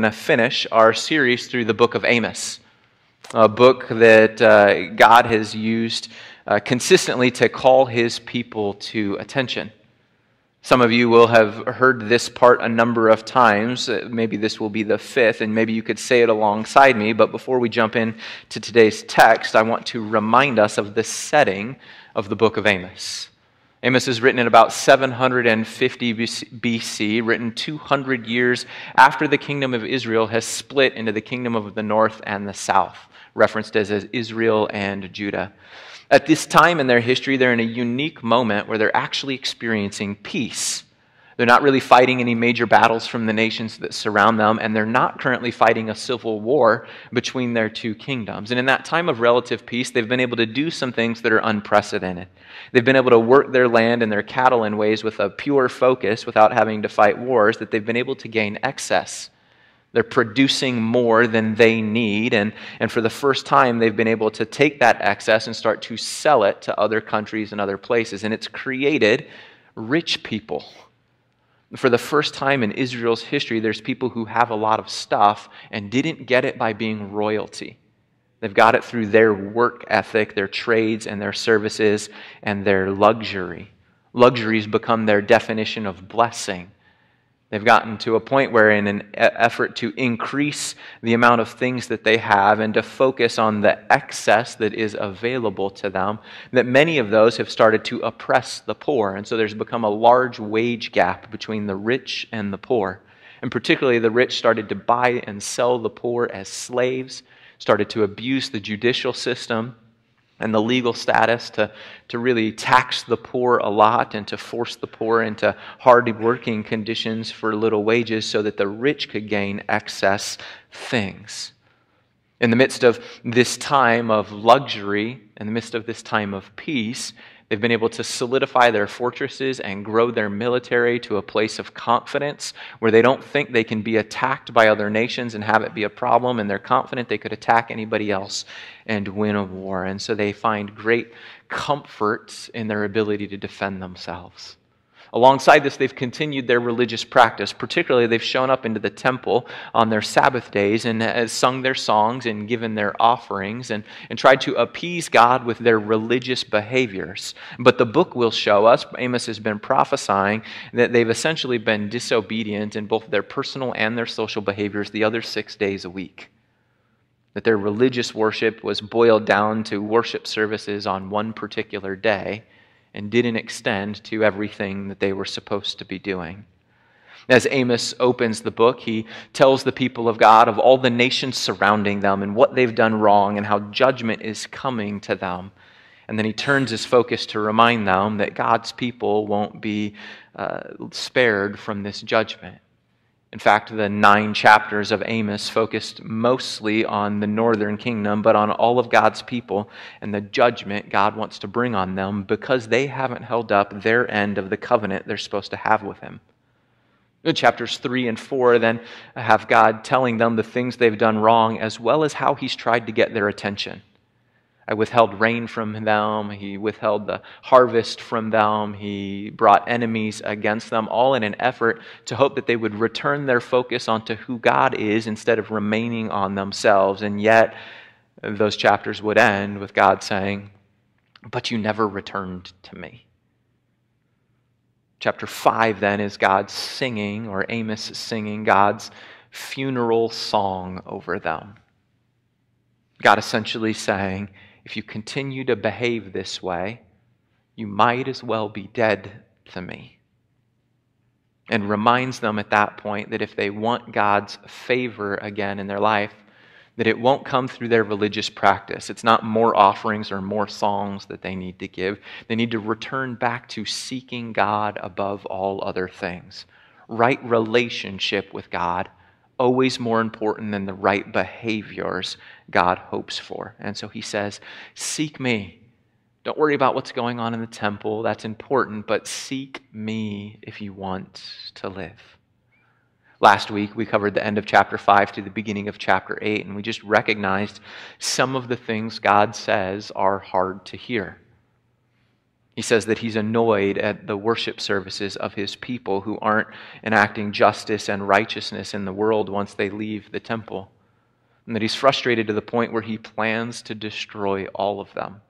going to finish our series through the book of Amos, a book that uh, God has used uh, consistently to call his people to attention. Some of you will have heard this part a number of times. Uh, maybe this will be the fifth, and maybe you could say it alongside me. But before we jump in to today's text, I want to remind us of the setting of the book of Amos. Amos is written in about 750 BC, written 200 years after the kingdom of Israel has split into the kingdom of the north and the south, referenced as, Israel and Judah. At this time in their history, they're in a unique moment where they're actually experiencing peace. They're not really fighting any major battles from the nations that surround them, and they're not currently fighting a civil war between their two kingdoms. And in that time of relative peace, they've been able to do some things that are unprecedented. They've been able to work their land and their cattle in ways with a pure focus without having to fight wars, that they've been able to gain excess. They're producing more than they need. And, and for the first time, they've been able to take that excess and start to sell it to other countries and other places. And it's created rich people for the first time in Israel's history, there's people who have a lot of stuff and didn't get it by being royalty. They've got it through their work ethic, their trades, and their services, and their luxury. Luxuries become their definition of blessing. They've gotten to a point where, in an effort to increase the amount of things that they have and to focus on the excess that is available to them, that many of those have started to oppress the poor. And so there's become a large wage gap between the rich and the poor. And particularly, the rich started to buy and sell the poor as slaves, started to abuse the judicial system and the legal status to, to really tax the poor a lot and to force the poor into hard working conditions for little wages so that the rich could gain excess things. In the midst of this time of luxury, in the midst of this time of peace, They've been able to solidify their fortresses and grow their military to a place of confidence where they don't think they can be attacked by other nations and have it be a problem, and they're confident they could attack anybody else and win a war. And so they find great comfort in their ability to defend themselves. Alongside this, they've continued their religious practice. Particularly, they've shown up into the temple on their Sabbath days and sung their songs and given their offerings and, and tried to appease God with their religious behaviors. But the book will show us, Amos has been prophesying, that they've essentially been disobedient in both their personal and their social behaviors the other six days a week. That their religious worship was boiled down to worship services on one particular day and didn't extend to everything that they were supposed to be doing. As Amos opens the book, he tells the people of God of all the nations surrounding them and what they've done wrong and how judgment is coming to them. And then he turns his focus to remind them that God's people won't be uh, spared from this judgment. In fact, the nine chapters of Amos focused mostly on the northern kingdom, but on all of God's people and the judgment God wants to bring on them because they haven't held up their end of the covenant they're supposed to have with Him. In Chapters 3 and 4 then have God telling them the things they've done wrong, as well as how He's tried to get their attention. I withheld rain from them. He withheld the harvest from them. He brought enemies against them, all in an effort to hope that they would return their focus onto who God is instead of remaining on themselves. And yet, those chapters would end with God saying, But you never returned to me. Chapter 5 then is God singing, or Amos singing, God's funeral song over them. God essentially saying, if you continue to behave this way, you might as well be dead to me. And reminds them at that point that if they want God's favor again in their life, that it won't come through their religious practice. It's not more offerings or more songs that they need to give. They need to return back to seeking God above all other things. Right relationship with God always more important than the right behaviors God hopes for. And so he says, Seek me. Don't worry about what's going on in the temple. That's important, but seek me if you want to live. Last week, we covered the end of chapter 5 to the beginning of chapter 8, and we just recognized some of the things God says are hard to hear. He says that he's annoyed at the worship services of his people who aren't enacting justice and righteousness in the world once they leave the temple. And that he's frustrated to the point where he plans to destroy all of them.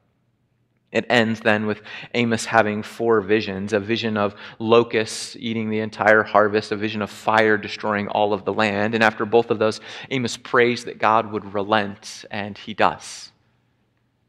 It ends then with Amos having four visions a vision of locusts eating the entire harvest, a vision of fire destroying all of the land. And after both of those, Amos prays that God would relent, and he does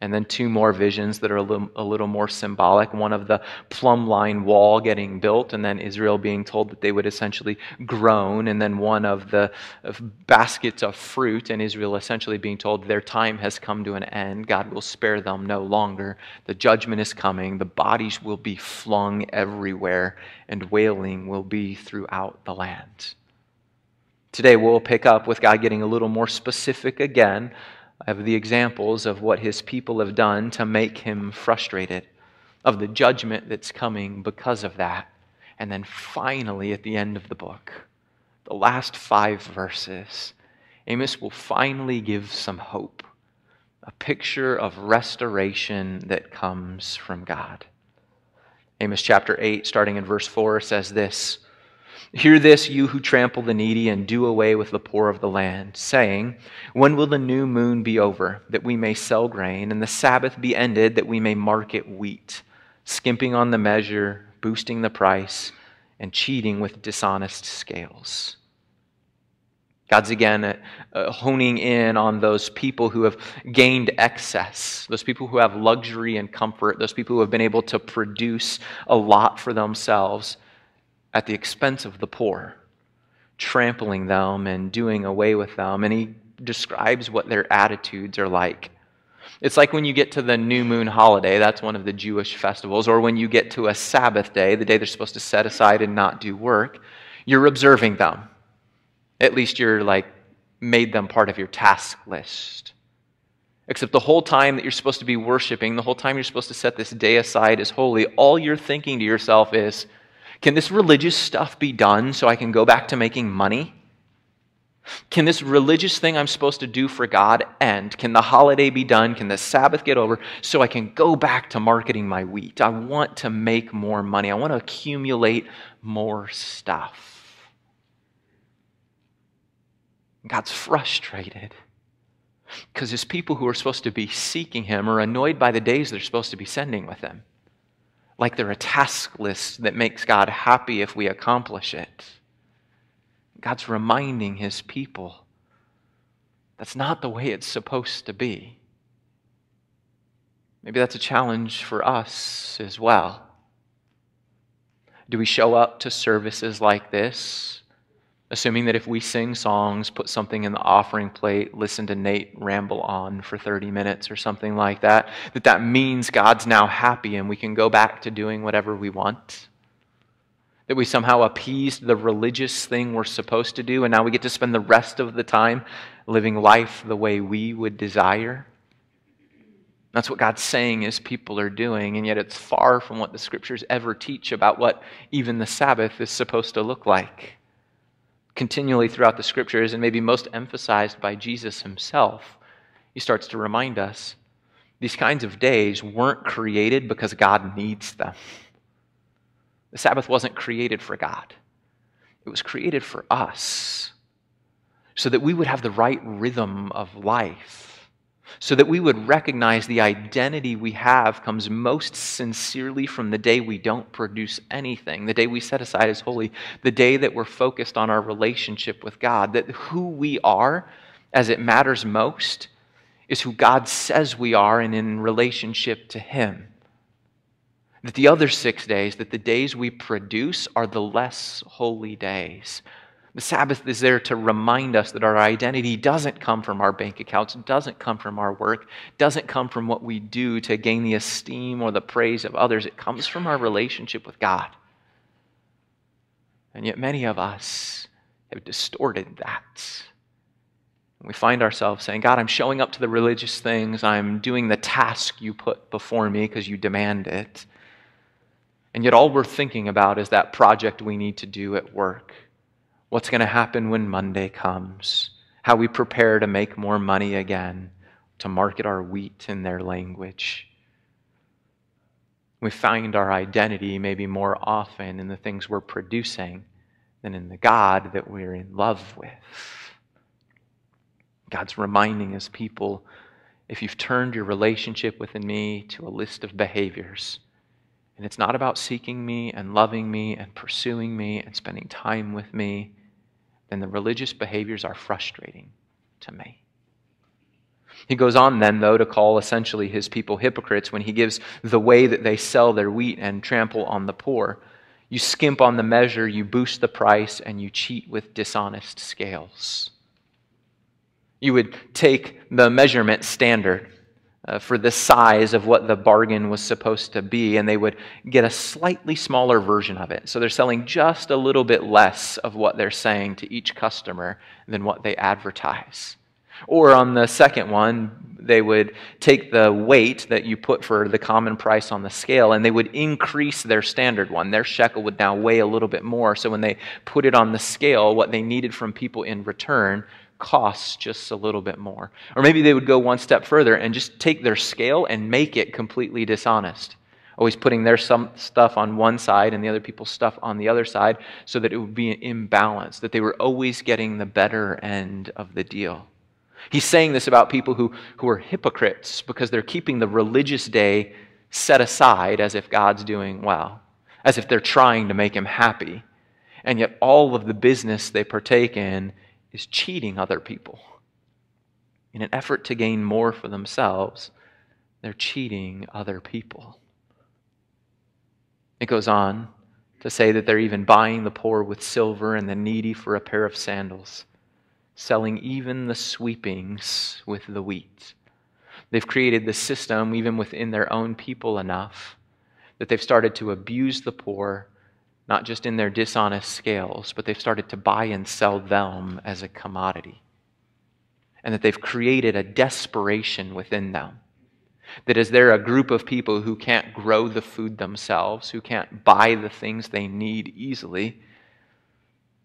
and then two more visions that are a little, a little, more symbolic. One of the plumb line wall getting built and then israel being told that they would essentially groan. And then one of the of baskets of fruit and israel essentially being told their time has come to an end. God will spare them no longer. The judgment is coming. The bodies will be flung everywhere and wailing will be throughout the land. Today we'll pick up with god getting a little more specific again of the examples of what his people have done to make him frustrated, of the judgment that's coming because of that. And then finally, at the end of the book, the last five verses, Amos will finally give some hope, a picture of restoration that comes from God. Amos chapter 8, starting in verse 4, says this. Hear this, you who trample the needy and do away with the poor of the land, saying, When will the new moon be over, that we may sell grain, and the Sabbath be ended, that we may market wheat, skimping on the measure, boosting the price, and cheating with dishonest scales? God's again uh, uh, honing in on those people who have gained excess, those people who have luxury and comfort, those people who have been able to produce a lot for themselves at the expense of the poor, trampling them and doing away with them. And he describes what their attitudes are like. It's like when you get to the new moon holiday, that's one of the Jewish festivals, or when you get to a Sabbath day, the day they're supposed to set aside and not do work, you're observing them. At least you're like made them part of your task list. Except the whole time that you're supposed to be worshiping, the whole time you're supposed to set this day aside as holy, all you're thinking to yourself is, can this religious stuff be done so I can go back to making money? Can this religious thing I'm supposed to do for God end? Can the holiday be done? Can the Sabbath get over so I can go back to marketing my wheat? I want to make more money. I want to accumulate more stuff. God's frustrated because his people who are supposed to be seeking him are annoyed by the days they're supposed to be sending with him like they're a task list that makes God happy if we accomplish it. God's reminding his people that's not the way it's supposed to be. Maybe that's a challenge for us as well. Do we show up to services like this assuming that if we sing songs, put something in the offering plate, listen to Nate ramble on for 30 minutes or something like that, that that means God's now happy and we can go back to doing whatever we want? That we somehow appeased the religious thing we're supposed to do and now we get to spend the rest of the time living life the way we would desire? That's what God's saying is people are doing, and yet it's far from what the scriptures ever teach about what even the Sabbath is supposed to look like continually throughout the scriptures and maybe most emphasized by Jesus himself, he starts to remind us these kinds of days weren't created because God needs them. The Sabbath wasn't created for God, it was created for us so that we would have the right rhythm of life so that we would recognize the identity we have comes most sincerely from the day we don't produce anything, the day we set aside as holy, the day that we're focused on our relationship with God, that who we are as it matters most is who God says we are and in relationship to Him. That the other six days, that the days we produce are the less holy days, the Sabbath is there to remind us that our identity doesn't come from our bank accounts, doesn't come from our work, doesn't come from what we do to gain the esteem or the praise of others. It comes from our relationship with God. And yet, many of us have distorted that. We find ourselves saying, God, I'm showing up to the religious things. I'm doing the task you put before me because you demand it. And yet, all we're thinking about is that project we need to do at work what's going to happen when Monday comes, how we prepare to make more money again, to market our wheat in their language. We find our identity maybe more often in the things we're producing than in the God that we're in love with. God's reminding his people if you've turned your relationship with me to a list of behaviors, and it's not about seeking me and loving me and pursuing me and spending time with me, then the religious behaviors are frustrating to me. He goes on then, though, to call essentially his people hypocrites when he gives the way that they sell their wheat and trample on the poor. You skimp on the measure, you boost the price, and you cheat with dishonest scales. You would take the measurement standard uh, for the size of what the bargain was supposed to be, and they would get a slightly smaller version of it. So they're selling just a little bit less of what they're saying to each customer than what they advertise. Or on the second one, they would take the weight that you put for the common price on the scale and they would increase their standard one. Their shekel would now weigh a little bit more. So when they put it on the scale, what they needed from people in return costs just a little bit more. Or maybe they would go one step further and just take their scale and make it completely dishonest. Always putting their some stuff on one side and the other people's stuff on the other side so that it would be an imbalance, that they were always getting the better end of the deal. He's saying this about people who, who are hypocrites because they're keeping the religious day set aside as if God's doing well, as if they're trying to make him happy. And yet, all of the business they partake in is cheating other people. In an effort to gain more for themselves, they're cheating other people. It goes on to say that they're even buying the poor with silver and the needy for a pair of sandals selling even the sweepings with the wheat. They've created the system, even within their own people, enough that they've started to abuse the poor, not just in their dishonest scales, but they've started to buy and sell them as a commodity. And that they've created a desperation within them. That as they're a group of people who can't grow the food themselves, who can't buy the things they need easily,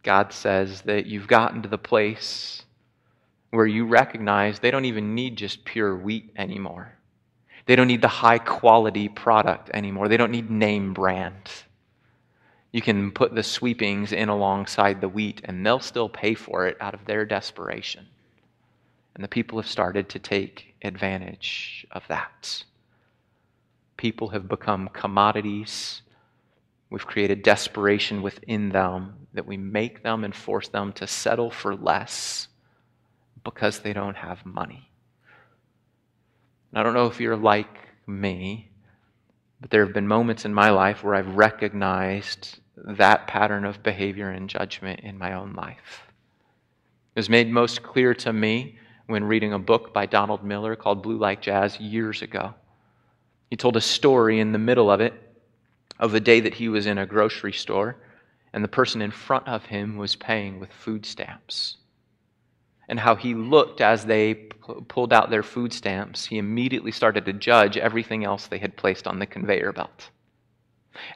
God says that you've gotten to the place where you recognize they don't even need just pure wheat anymore. They don't need the high quality product anymore. They don't need name brand. You can put the sweepings in alongside the wheat, and they'll still pay for it out of their desperation. And the people have started to take advantage of that. People have become commodities We've created desperation within them that we make them and force them to settle for less because they don't have money. And I don't know if you're like me, but there have been moments in my life where I've recognized that pattern of behavior and judgment in my own life. It was made most clear to me when reading a book by Donald Miller called Blue Like Jazz years ago. He told a story in the middle of it of the day that he was in a grocery store and the person in front of him was paying with food stamps. And how he looked as they p- pulled out their food stamps, he immediately started to judge everything else they had placed on the conveyor belt.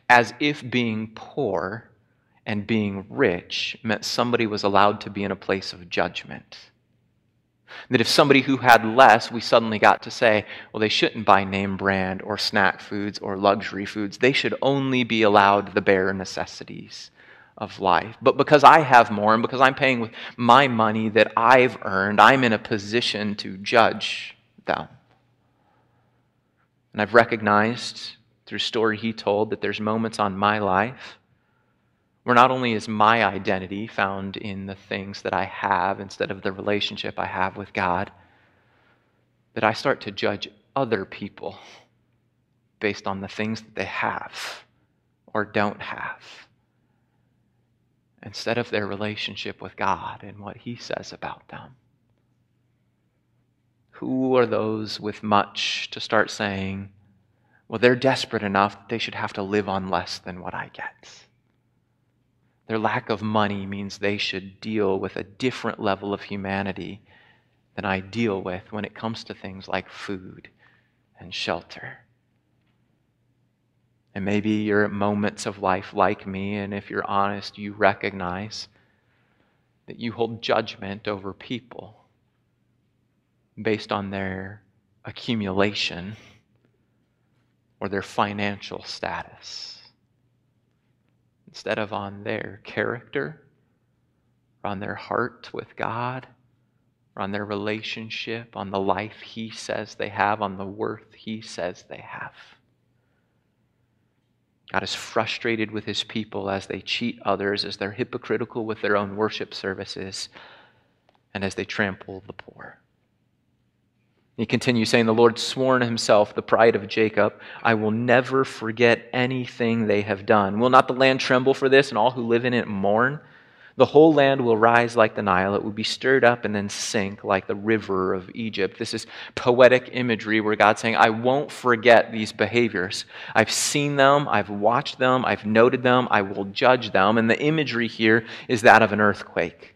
As if being poor and being rich meant somebody was allowed to be in a place of judgment. That if somebody who had less, we suddenly got to say, well, they shouldn't buy name brand or snack foods or luxury foods. They should only be allowed the bare necessities of life. But because I have more and because I'm paying with my money that I've earned, I'm in a position to judge them. And I've recognized through story he told that there's moments on my life where not only is my identity found in the things that I have instead of the relationship I have with God, that I start to judge other people based on the things that they have or don't have instead of their relationship with God and what He says about them. Who are those with much to start saying, well, they're desperate enough, that they should have to live on less than what I get? Their lack of money means they should deal with a different level of humanity than I deal with when it comes to things like food and shelter. And maybe you're at moments of life like me, and if you're honest, you recognize that you hold judgment over people based on their accumulation or their financial status. Instead of on their character, or on their heart with God, or on their relationship, on the life He says they have, on the worth He says they have. God is frustrated with his people as they cheat others, as they're hypocritical with their own worship services, and as they trample the poor. He continues saying, The Lord sworn himself, the pride of Jacob, I will never forget anything they have done. Will not the land tremble for this, and all who live in it mourn? The whole land will rise like the Nile. It will be stirred up and then sink like the river of Egypt. This is poetic imagery where God's saying, I won't forget these behaviors. I've seen them, I've watched them, I've noted them, I will judge them. And the imagery here is that of an earthquake.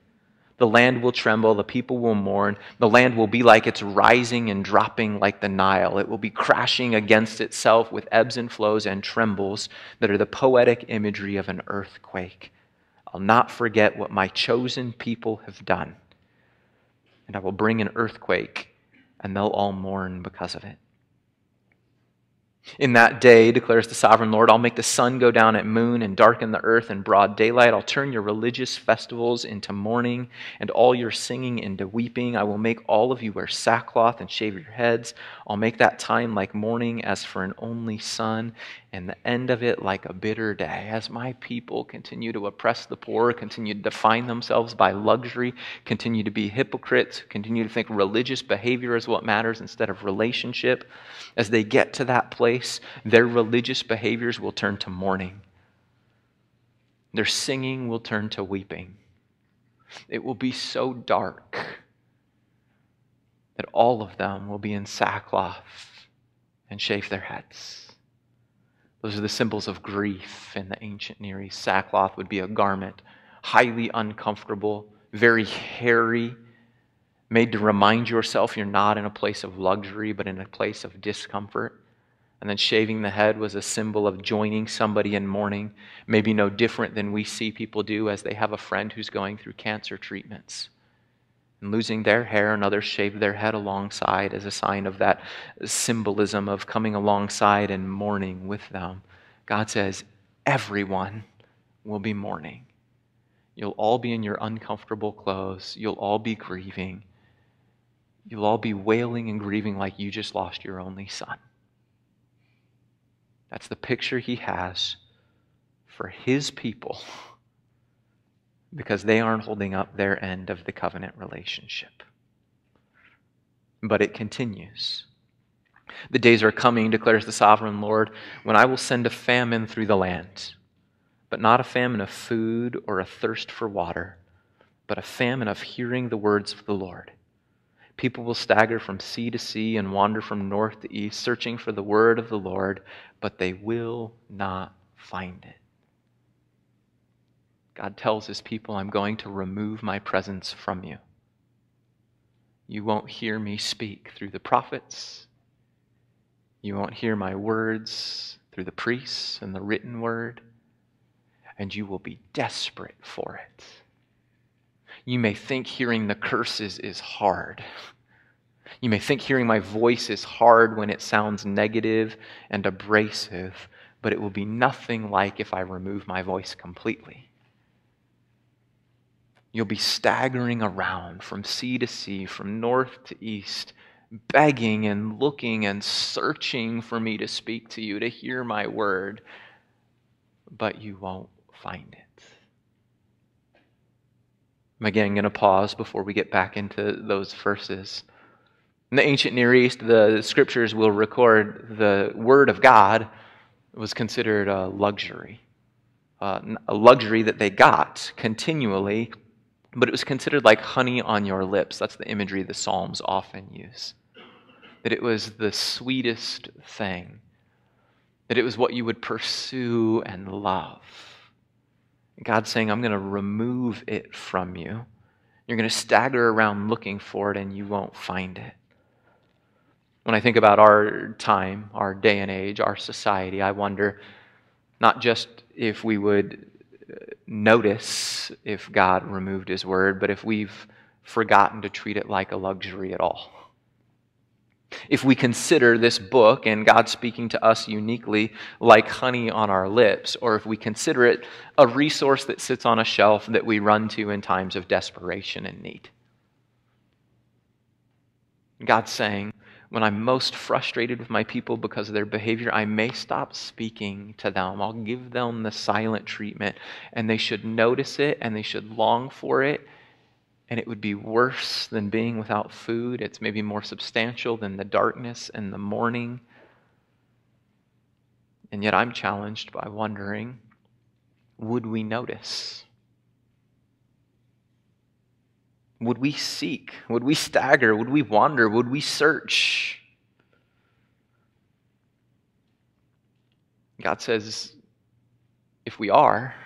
The land will tremble, the people will mourn. The land will be like it's rising and dropping like the Nile. It will be crashing against itself with ebbs and flows and trembles that are the poetic imagery of an earthquake. I'll not forget what my chosen people have done. And I will bring an earthquake, and they'll all mourn because of it. In that day, declares the sovereign Lord, I'll make the sun go down at moon and darken the earth in broad daylight. I'll turn your religious festivals into mourning and all your singing into weeping. I will make all of you wear sackcloth and shave your heads. I'll make that time like mourning as for an only son, and the end of it like a bitter day. As my people continue to oppress the poor, continue to define themselves by luxury, continue to be hypocrites, continue to think religious behavior is what matters instead of relationship, as they get to that place, their religious behaviors will turn to mourning. Their singing will turn to weeping. It will be so dark that all of them will be in sackcloth and shave their heads. Those are the symbols of grief in the ancient Near East. Sackcloth would be a garment, highly uncomfortable, very hairy, made to remind yourself you're not in a place of luxury, but in a place of discomfort. And then shaving the head was a symbol of joining somebody in mourning, maybe no different than we see people do as they have a friend who's going through cancer treatments and losing their hair, and others shave their head alongside as a sign of that symbolism of coming alongside and mourning with them. God says, everyone will be mourning. You'll all be in your uncomfortable clothes. You'll all be grieving. You'll all be wailing and grieving like you just lost your only son. That's the picture he has for his people because they aren't holding up their end of the covenant relationship. But it continues. The days are coming, declares the sovereign Lord, when I will send a famine through the land, but not a famine of food or a thirst for water, but a famine of hearing the words of the Lord. People will stagger from sea to sea and wander from north to east, searching for the word of the Lord, but they will not find it. God tells his people, I'm going to remove my presence from you. You won't hear me speak through the prophets. You won't hear my words through the priests and the written word. And you will be desperate for it. You may think hearing the curses is hard. You may think hearing my voice is hard when it sounds negative and abrasive, but it will be nothing like if I remove my voice completely. You'll be staggering around from sea to sea, from north to east, begging and looking and searching for me to speak to you, to hear my word, but you won't find it. I'm again going to pause before we get back into those verses. In the ancient Near East, the scriptures will record the word of God was considered a luxury, uh, a luxury that they got continually but it was considered like honey on your lips. That's the imagery the Psalms often use. That it was the sweetest thing, that it was what you would pursue and love. God's saying, I'm going to remove it from you. You're going to stagger around looking for it and you won't find it. When I think about our time, our day and age, our society, I wonder not just if we would notice if God removed his word, but if we've forgotten to treat it like a luxury at all. If we consider this book and God speaking to us uniquely like honey on our lips, or if we consider it a resource that sits on a shelf that we run to in times of desperation and need. God's saying, when I'm most frustrated with my people because of their behavior, I may stop speaking to them. I'll give them the silent treatment, and they should notice it and they should long for it. And it would be worse than being without food. It's maybe more substantial than the darkness and the mourning. And yet I'm challenged by wondering would we notice? Would we seek? Would we stagger? Would we wander? Would we search? God says, if we are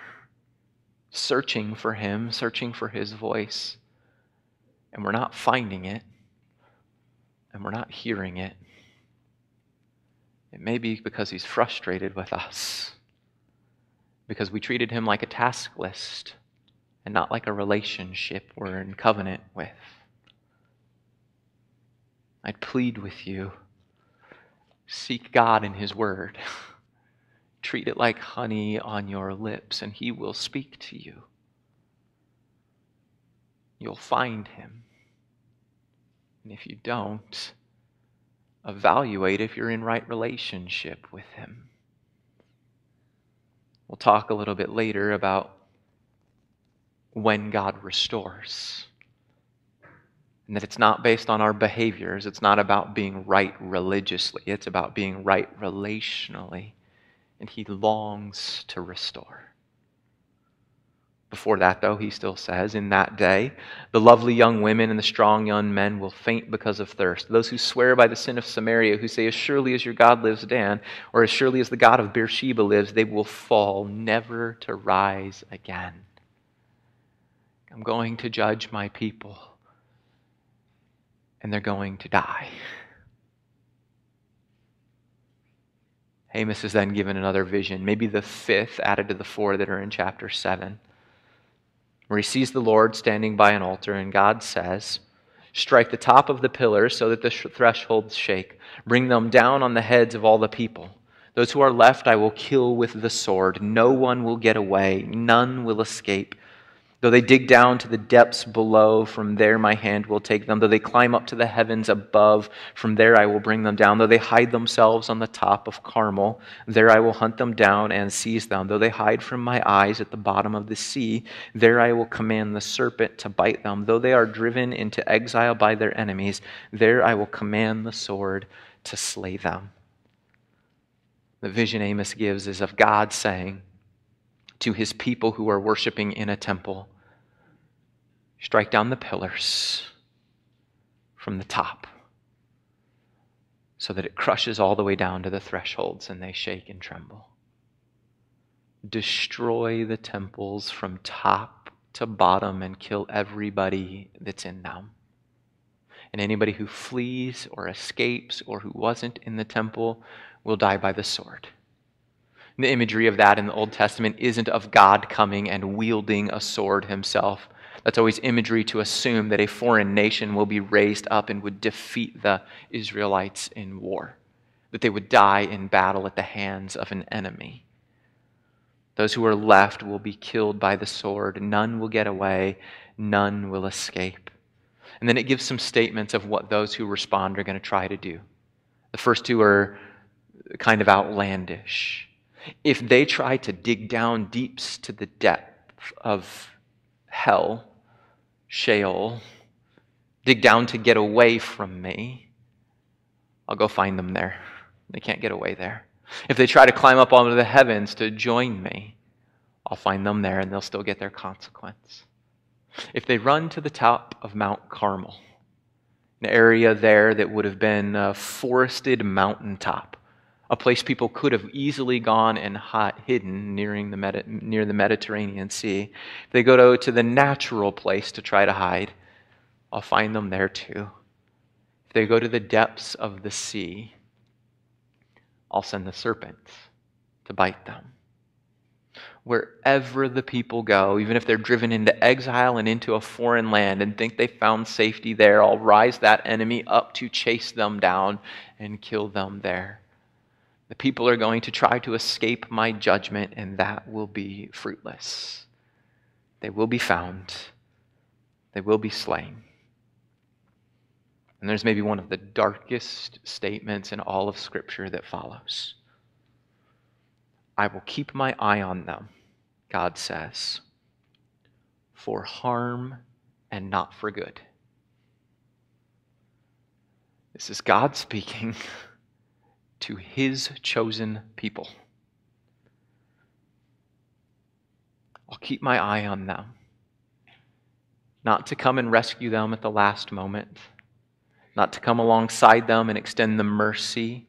searching for Him, searching for His voice, and we're not finding it, and we're not hearing it, it may be because He's frustrated with us, because we treated Him like a task list and not like a relationship we're in covenant with. I'd plead with you seek God in His Word. Treat it like honey on your lips, and He will speak to you. You'll find Him. And if you don't, evaluate if you're in right relationship with Him. We'll talk a little bit later about when God restores. And that it's not based on our behaviors. It's not about being right religiously. It's about being right relationally. And He longs to restore. Before that, though, he still says, In that day, the lovely young women and the strong young men will faint because of thirst. Those who swear by the sin of Samaria, who say, As surely as your God lives, Dan, or as surely as the God of Beersheba lives, they will fall, never to rise again. I'm going to judge my people, and they're going to die. Amos is then given another vision, maybe the fifth added to the four that are in chapter 7, where he sees the Lord standing by an altar, and God says, Strike the top of the pillars so that the thresholds shake. Bring them down on the heads of all the people. Those who are left I will kill with the sword. No one will get away, none will escape. Though they dig down to the depths below, from there my hand will take them. Though they climb up to the heavens above, from there I will bring them down. Though they hide themselves on the top of Carmel, there I will hunt them down and seize them. Though they hide from my eyes at the bottom of the sea, there I will command the serpent to bite them. Though they are driven into exile by their enemies, there I will command the sword to slay them. The vision Amos gives is of God saying, to his people who are worshiping in a temple. Strike down the pillars from the top so that it crushes all the way down to the thresholds and they shake and tremble. Destroy the temples from top to bottom and kill everybody that's in them. And anybody who flees or escapes or who wasn't in the temple will die by the sword. The imagery of that in the Old Testament isn't of God coming and wielding a sword himself. That's always imagery to assume that a foreign nation will be raised up and would defeat the Israelites in war, that they would die in battle at the hands of an enemy. Those who are left will be killed by the sword. None will get away, none will escape. And then it gives some statements of what those who respond are going to try to do. The first two are kind of outlandish if they try to dig down deeps to the depth of hell, Sheol, dig down to get away from me, I'll go find them there. They can't get away there. If they try to climb up onto the heavens to join me, I'll find them there and they'll still get their consequence. If they run to the top of Mount Carmel, an area there that would have been a forested mountaintop, a place people could have easily gone and hidden nearing the Medi- near the Mediterranean Sea. If they go to, to the natural place to try to hide, I'll find them there too. If they go to the depths of the sea, I'll send the serpents to bite them. wherever the people go, even if they're driven into exile and into a foreign land and think they found safety there, I'll rise that enemy up to chase them down and kill them there. The people are going to try to escape my judgment, and that will be fruitless. They will be found, they will be slain. And there's maybe one of the darkest statements in all of Scripture that follows. I will keep my eye on them, God says, for harm and not for good. This is God speaking to his chosen people. I'll keep my eye on them, not to come and rescue them at the last moment, not to come alongside them and extend the mercy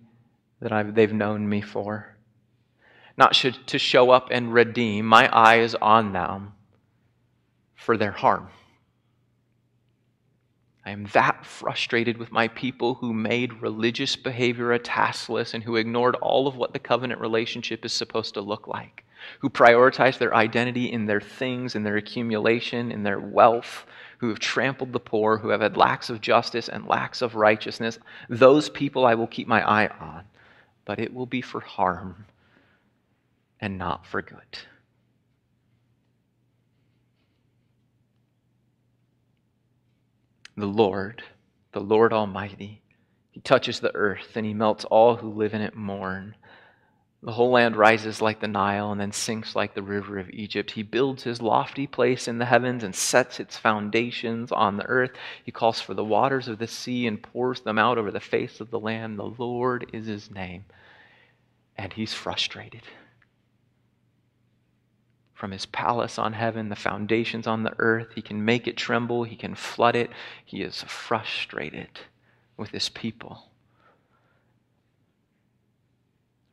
that I've, they've known me for, not should, to show up and redeem. My eye is on them for their harm. I am that frustrated with my people who made religious behavior a task list and who ignored all of what the covenant relationship is supposed to look like, who prioritized their identity in their things, in their accumulation, in their wealth, who have trampled the poor, who have had lacks of justice and lacks of righteousness. Those people I will keep my eye on, but it will be for harm and not for good. The Lord, the Lord Almighty. He touches the earth and he melts all who live in it mourn. The whole land rises like the Nile and then sinks like the river of Egypt. He builds his lofty place in the heavens and sets its foundations on the earth. He calls for the waters of the sea and pours them out over the face of the land. The Lord is his name. And he's frustrated from his palace on heaven, the foundations on the earth. He can make it tremble, he can flood it. He is frustrated with his people.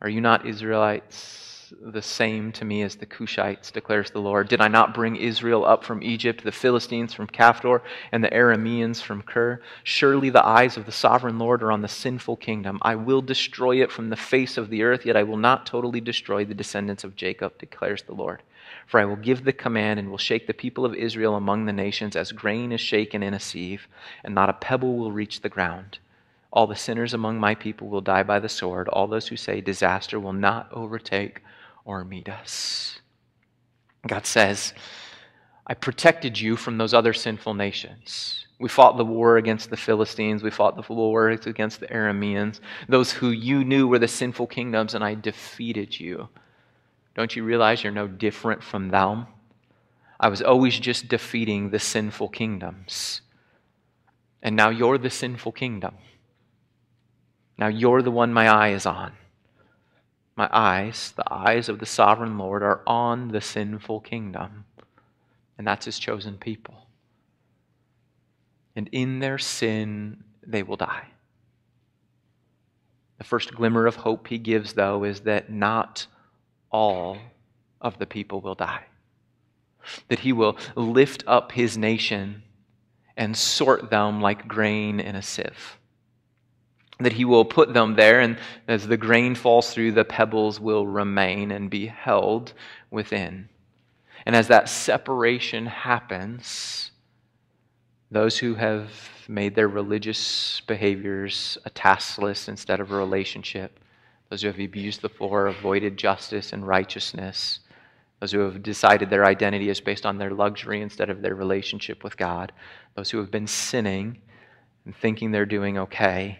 Are you not Israelites the same to me as the Cushites, declares the Lord? Did I not bring Israel up from Egypt, the Philistines from Caphtor, and the Arameans from Kir? Surely the eyes of the sovereign Lord are on the sinful kingdom. I will destroy it from the face of the earth, yet I will not totally destroy the descendants of Jacob, declares the Lord. For I will give the command and will shake the people of Israel among the nations as grain is shaken in a sieve, and not a pebble will reach the ground. All the sinners among my people will die by the sword. All those who say disaster will not overtake or meet us. God says, I protected you from those other sinful nations. We fought the war against the Philistines. We fought the war against the Arameans, those who you knew were the sinful kingdoms, and I defeated you. Don't you realize you're no different from them? I was always just defeating the sinful kingdoms. And now you're the sinful kingdom. Now you're the one my eye is on. My eyes, the eyes of the sovereign Lord, are on the sinful kingdom. And that's his chosen people. And in their sin, they will die. The first glimmer of hope he gives, though, is that not all of the people will die. That he will lift up his nation and sort them like grain in a sieve. That he will put them there, and as the grain falls through, the pebbles will remain and be held within. And as that separation happens, those who have made their religious behaviors a task list instead of a relationship those who have abused the poor, avoided justice and righteousness, those who have decided their identity is based on their luxury instead of their relationship with God, those who have been sinning and thinking they're doing okay,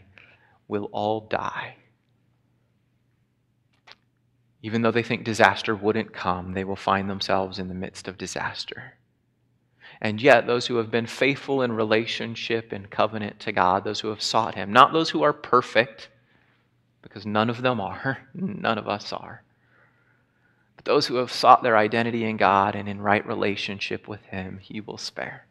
will all die. Even though they think disaster wouldn't come, they will find themselves in the midst of disaster. And yet, those who have been faithful in relationship and covenant to God, those who have sought Him, not those who are perfect, because none of them are. None of us are. But those who have sought their identity in God and in right relationship with Him, He will spare.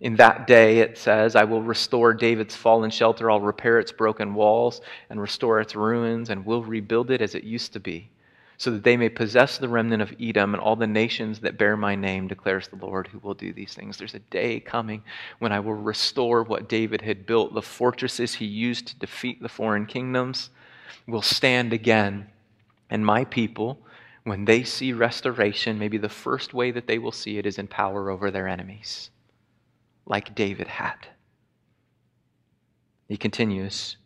In that day, it says, I will restore David's fallen shelter, I'll repair its broken walls and restore its ruins, and will rebuild it as it used to be so that they may possess the remnant of Edom and all the nations that bear my name, declares the Lord, who will do these things. There's a day coming when I will restore what David had built. The fortresses he used to defeat the foreign kingdoms will stand again, and my people when they see restoration, maybe the first way that they will see it is in power over their enemies, like David had. He continues.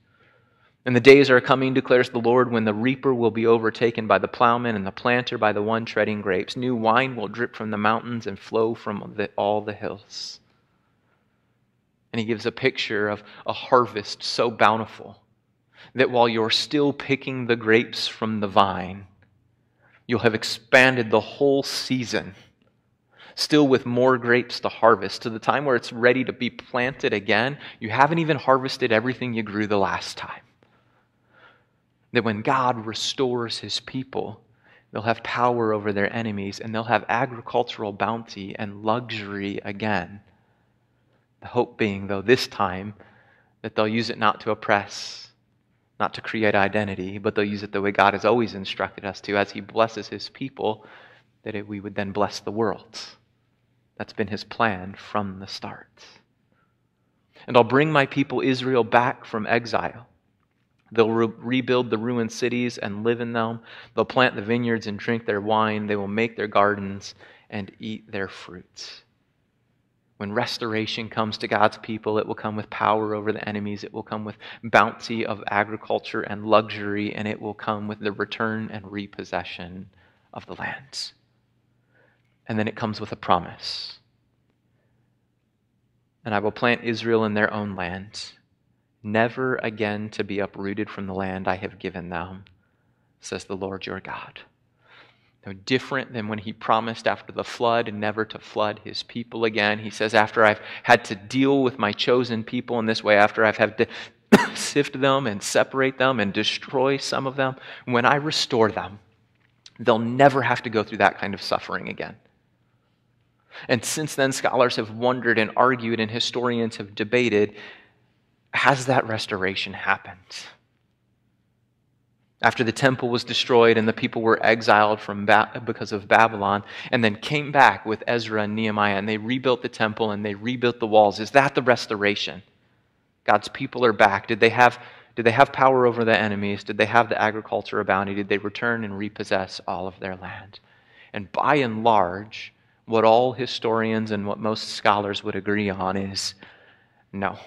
And the days are coming, declares the Lord, when the reaper will be overtaken by the plowman and the planter by the one treading grapes. New wine will drip from the mountains and flow from the, all the hills. And he gives a picture of a harvest so bountiful that while you're still picking the grapes from the vine, you'll have expanded the whole season, still with more grapes to harvest. To the time where it's ready to be planted again, you haven't even harvested everything you grew the last time. That when God restores his people, they'll have power over their enemies and they'll have agricultural bounty and luxury again. The hope being, though, this time, that they'll use it not to oppress, not to create identity, but they'll use it the way God has always instructed us to, as He blesses His people, that it, we would then bless the world. That's been His plan from the start. And I'll bring my people Israel back from exile. They'll re- rebuild the ruined cities and live in them. They'll plant the vineyards and drink their wine. They will make their gardens and eat their fruits. When restoration comes to God's people, it will come with power over the enemies. It will come with bounty of agriculture and luxury, and it will come with the return and repossession of the lands. And then it comes with a promise. And I will plant Israel in their own land, never again to be uprooted from the land I have given them, says the Lord your God. No different than when he promised after the flood never to flood his people again. He says, after I've had to deal with my chosen people in this way, after I've had to sift them and separate them and destroy some of them, when I restore them, they'll never have to go through that kind of suffering again. And since then, scholars have wondered and argued, and historians have debated has that restoration happened? after the temple was destroyed and the people were exiled from ba- because of Babylon, and then came back with Ezra and Nehemiah, and they rebuilt the temple and they rebuilt the walls. Is that the restoration? God's people are back. Did they have, did they have power over the enemies? Did they have the agriculture bounty? Did they return and repossess all of their land? And by and large, what all historians and what most scholars would agree on is no.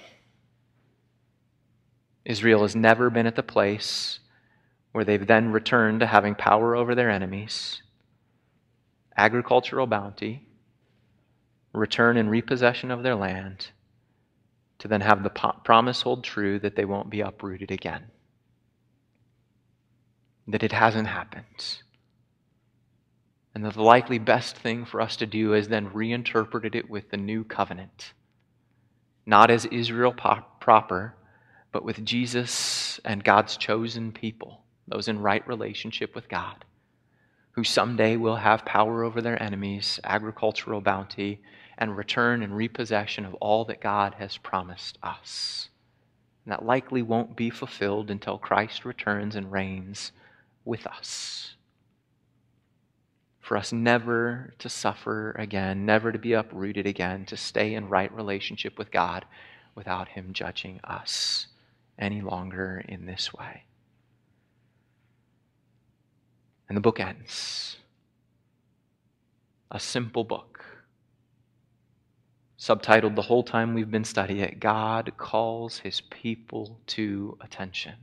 Israel has never been at the place where they've then returned to having power over their enemies, agricultural bounty, return and repossession of their land, to then have the promise hold true that they won't be uprooted again. That it hasn't happened. And that the likely best thing for us to do is then reinterpret it with the new covenant. Not as Israel proper, but with Jesus and God's chosen people those in right relationship with God, who someday will have power over their enemies, agricultural bounty, and return and repossession of all that God has promised us. And that likely won't be fulfilled until Christ returns and reigns with us. For us never to suffer again, never to be uprooted again, to stay in right relationship with God without Him judging us any longer in this way. And the book ends. A simple book. Subtitled the whole time we've been studying it God calls his people to attention.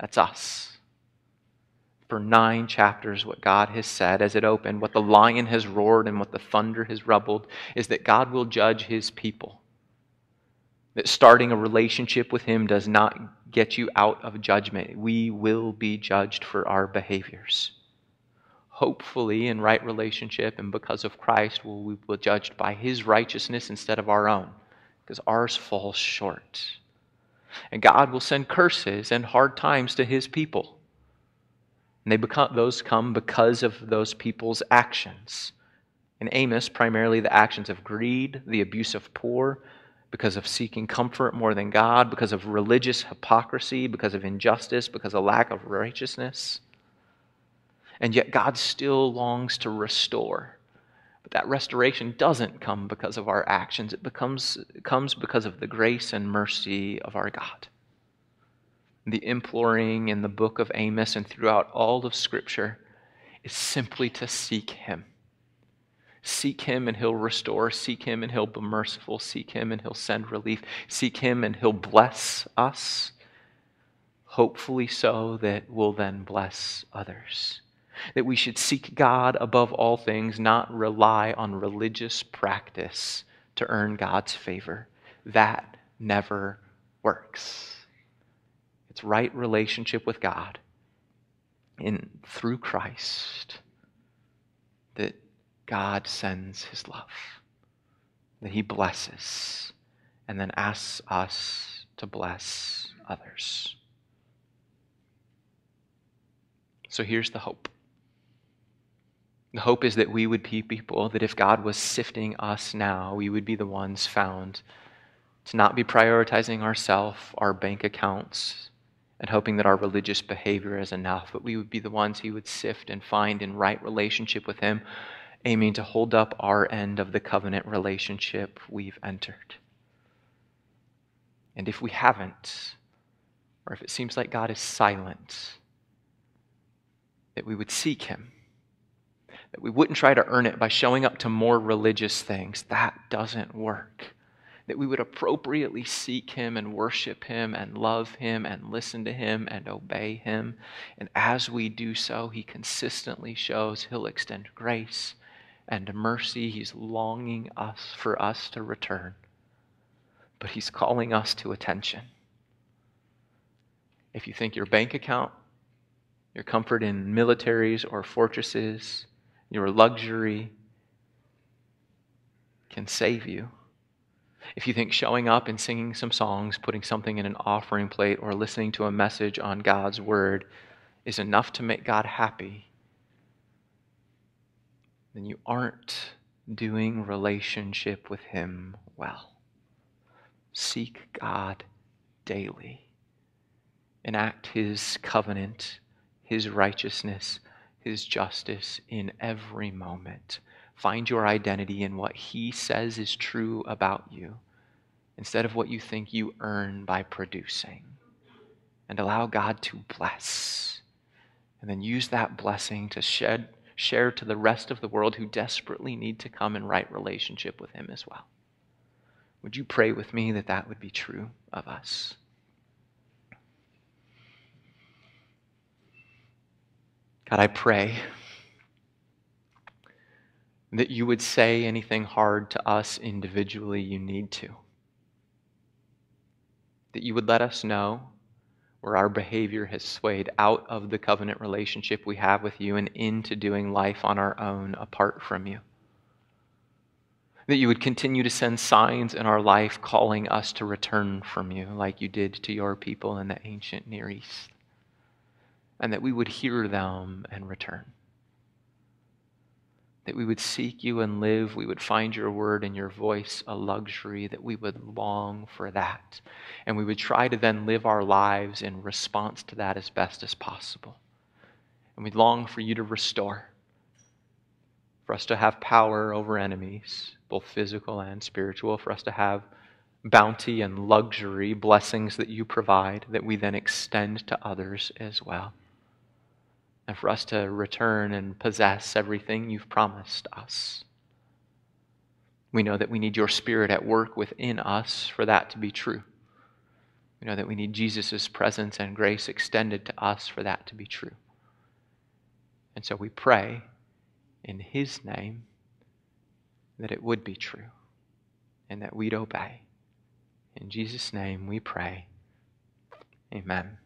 That's us. For nine chapters, what God has said as it opened, what the lion has roared and what the thunder has rumbled, is that God will judge his people. That starting a relationship with Him does not get you out of judgment. We will be judged for our behaviors. Hopefully, in right relationship and because of Christ, we'll we be judged by His righteousness instead of our own, because ours falls short. And God will send curses and hard times to His people. And they become, those come because of those people's actions. In Amos, primarily the actions of greed, the abuse of poor, because of seeking comfort more than God, because of religious hypocrisy, because of injustice, because of lack of righteousness. And yet God still longs to restore. But that restoration doesn't come because of our actions, it, becomes, it comes because of the grace and mercy of our God. The imploring in the book of Amos and throughout all of Scripture is simply to seek Him. Seek Him and He'll restore. Seek Him and He'll be merciful. Seek Him and He'll send relief. Seek Him and He'll bless us. Hopefully, so that we'll then bless others. That we should seek God above all things, not rely on religious practice to earn God's favor. That never works. It's right relationship with God in through Christ that God sends his love, that he blesses, and then asks us to bless others. So here's the hope. The hope is that we would be people that if God was sifting us now, we would be the ones found to not be prioritizing ourselves, our bank accounts, and hoping that our religious behavior is enough, but we would be the ones he would sift and find in right relationship with him, aiming to hold up our end of the covenant relationship we've entered. And if we haven't, or if it seems like God is silent, that we would seek him that we wouldn't try to earn it by showing up to more religious things. That doesn't work. That we would appropriately seek Him and worship Him and love Him and listen to Him and obey Him. And as we do so, He consistently shows He'll extend grace and mercy. He's longing us for us to return. But He's calling us to attention. If you think your bank account, your comfort in militaries or fortresses, your luxury can save you. If you think showing up and singing some songs, putting something in an offering plate, or listening to a message on God's Word is enough to make God happy, then you aren't doing relationship with Him well. Seek God daily. Enact His covenant, His righteousness, his justice in every moment. Find your identity in what He says is true about you instead of what you think you earn by producing. And allow God to bless. And then use that blessing to shed, share to the rest of the world who desperately need to come in right relationship with Him as well. Would you pray with me that that would be true of us? God, I pray that you would say anything hard to us individually you need to. That you would let us know where our behavior has swayed out of the covenant relationship we have with you and into doing life on our own apart from you. That you would continue to send signs in our life calling us to return from you, like you did to your people in the ancient Near East and that we would hear them and return. That we would seek you and live, we would find your word and your voice a luxury, that we would long for that. And we would try to then live our lives in response to that as best as possible. And we long for you to restore, for us to have power over enemies, both physical and spiritual, for us to have bounty and luxury, blessings that you provide, that we then extend to others as well and for us to return and possess everything you've promised us. We know that we need your Spirit at work within us for that to be true. We know that we need Jesus' presence and grace extended to us for that to be true. And so we pray in His name that it would be true and that we'd obey. In Jesus' name we pray. Amen.